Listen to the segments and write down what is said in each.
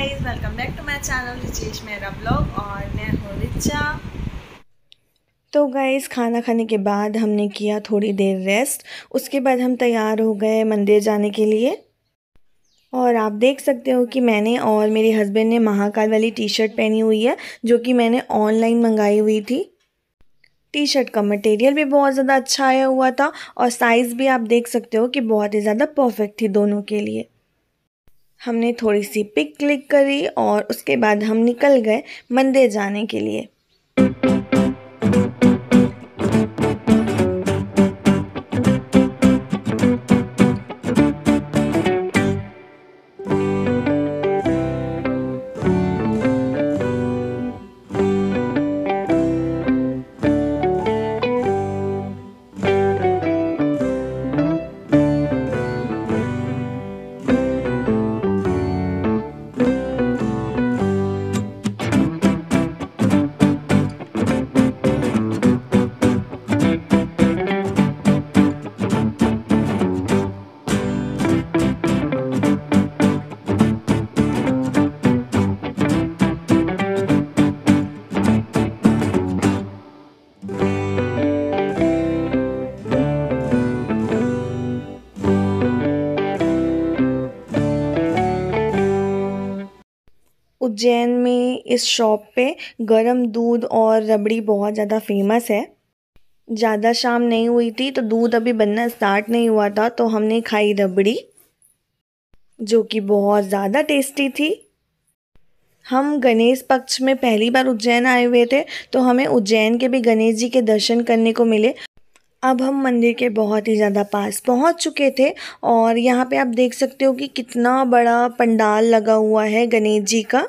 Guys welcome back to my channel Richesh मेरा blog और मैं हूँ रिचा। तो गाइस खाना खाने के बाद हमने किया थोड़ी देर रेस्ट उसके बाद हम तैयार हो गए मंदिर जाने के लिए। और आप देख सकते हो कि मैंने और मेरे हस्बैंड ने महाकाल वाली टी शर्ट पहनी हुई है, जो कि मैंने ऑनलाइन मंगाई हुई थी। टी शर्ट का मटेरियल भी बहुत ज़्यादा अच्छा आया हुआ था, और साइज़ भी आप देख सकते हो कि बहुत ही ज़्यादा परफेक्ट थी दोनों के लिए। हमने थोड़ी सी पिक क्लिक करी और उसके बाद हम निकल गए मंदिर जाने के लिए। उज्जैन में इस शॉप पे गरम दूध और रबड़ी बहुत ज़्यादा फ़ेमस है। ज़्यादा शाम नहीं हुई थी तो दूध अभी बनना स्टार्ट नहीं हुआ था तो हमने खाई रबड़ी, जो कि बहुत ज़्यादा टेस्टी थी। हम गणेश पक्ष में पहली बार उज्जैन आए हुए थे तो हमें उज्जैन के भी गणेश जी के दर्शन करने को मिले। अब हम मंदिर के बहुत ही ज़्यादा पास पहुँच चुके थे और यहाँ पे आप देख सकते हो कि कितना बड़ा पंडाल लगा हुआ है गणेश जी का।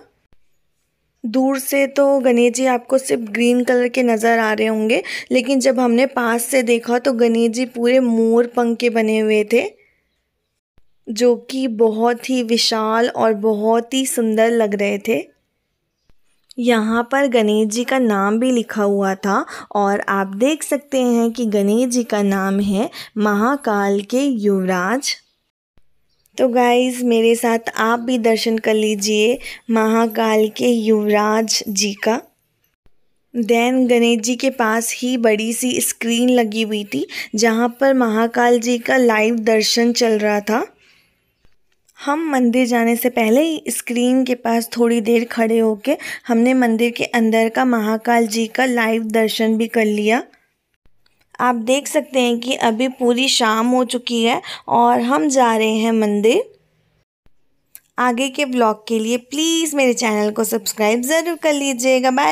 दूर से तो गणेश जी आपको सिर्फ़ ग्रीन कलर के नज़र आ रहे होंगे, लेकिन जब हमने पास से देखा तो गणेश जी पूरे मोर पंख के बने हुए थे, जो कि बहुत ही विशाल और बहुत ही सुंदर लग रहे थे। यहाँ पर गणेश जी का नाम भी लिखा हुआ था और आप देख सकते हैं कि गणेश जी का नाम है महाकाल के युवराज। तो गाइज़ मेरे साथ आप भी दर्शन कर लीजिए महाकाल के युवराज जी का। देन गणेश जी के पास ही बड़ी सी स्क्रीन लगी हुई थी जहाँ पर महाकाल जी का लाइव दर्शन चल रहा था। हम मंदिर जाने से पहले ही स्क्रीन के पास थोड़ी देर खड़े होके हमने मंदिर के अंदर का महाकाल जी का लाइव दर्शन भी कर लिया। आप देख सकते हैं कि अभी पूरी शाम हो चुकी है और हम जा रहे हैं मंदिर। आगे के ब्लॉग के लिए प्लीज़ मेरे चैनल को सब्सक्राइब ज़रूर कर लीजिएगा। बाय